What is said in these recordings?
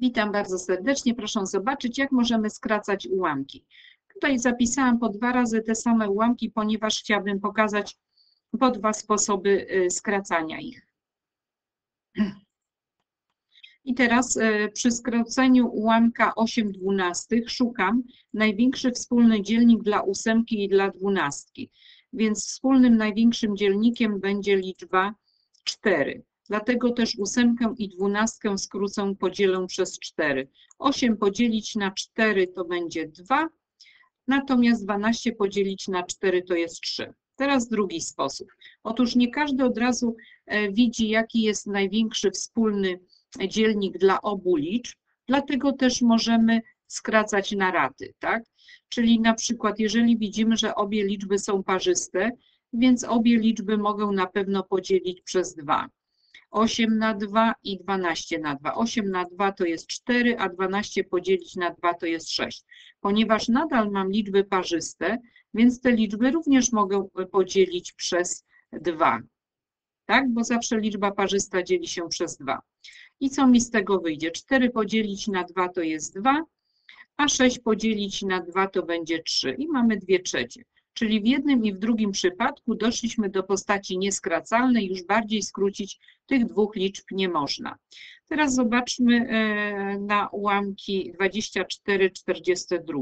Witam bardzo serdecznie. Proszę zobaczyć, jak możemy skracać ułamki. Tutaj zapisałam po dwa razy te same ułamki, ponieważ chciałabym pokazać po dwa sposoby y, skracania ich. I teraz y, przy skróceniu ułamka 8 dwunastych szukam największy wspólny dzielnik dla ósemki i dla dwunastki. Więc wspólnym największym dzielnikiem będzie liczba 4. Dlatego też ósemkę i dwunastkę skrócę, podzielę przez 4. 8 podzielić na 4 to będzie 2, natomiast 12 podzielić na 4 to jest 3. Teraz drugi sposób. Otóż nie każdy od razu e, widzi, jaki jest największy wspólny dzielnik dla obu liczb, dlatego też możemy skracać na raty, tak? Czyli na przykład, jeżeli widzimy, że obie liczby są parzyste, więc obie liczby mogą na pewno podzielić przez 2. 8 na 2 i 12 na 2. 8 na 2 to jest 4, a 12 podzielić na 2 to jest 6. Ponieważ nadal mam liczby parzyste, więc te liczby również mogę podzielić przez 2. Tak? Bo zawsze liczba parzysta dzieli się przez 2. I co mi z tego wyjdzie? 4 podzielić na 2 to jest 2, a 6 podzielić na 2 to będzie 3. I mamy 2 trzecie. Czyli w jednym i w drugim przypadku doszliśmy do postaci nieskracalnej, już bardziej skrócić tych dwóch liczb nie można. Teraz zobaczmy e, na ułamki 24, 42.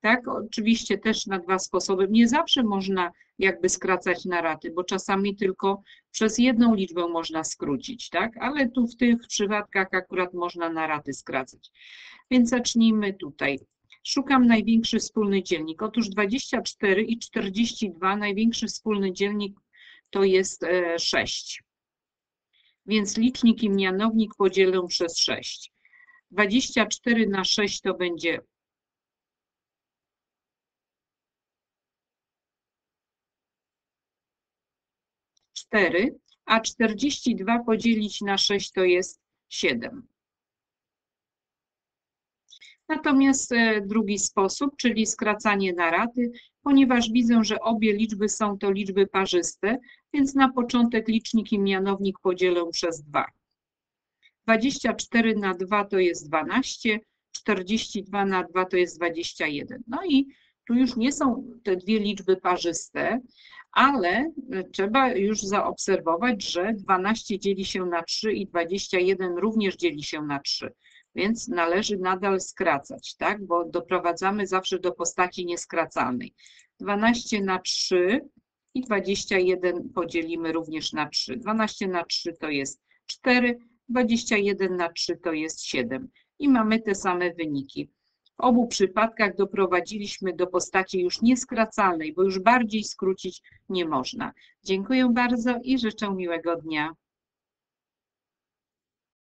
Tak, oczywiście też na dwa sposoby. Nie zawsze można jakby skracać na raty, bo czasami tylko przez jedną liczbę można skrócić, tak? Ale tu w tych przypadkach akurat można na raty skracać. Więc zacznijmy tutaj. Szukam największy wspólny dzielnik. Otóż 24 i 42 największy wspólny dzielnik to jest 6. E, Więc licznik i mianownik podzielę przez 6. 24 na 6 to będzie cztery, a 42 podzielić na 6 to jest 7. Natomiast e, drugi sposób, czyli skracanie na raty, ponieważ widzę, że obie liczby są to liczby parzyste, więc na początek licznik i mianownik podzielę przez 2. 24 na 2 to jest 12, 42 na 2 to jest 21. No i tu już nie są te dwie liczby parzyste, ale e, trzeba już zaobserwować, że 12 dzieli się na 3 i 21 również dzieli się na 3 więc należy nadal skracać, tak? Bo doprowadzamy zawsze do postaci nieskracalnej. 12 na 3 i 21 podzielimy również na 3. 12 na 3 to jest 4, 21 na 3 to jest 7. I mamy te same wyniki. W obu przypadkach doprowadziliśmy do postaci już nieskracalnej, bo już bardziej skrócić nie można. Dziękuję bardzo i życzę miłego dnia.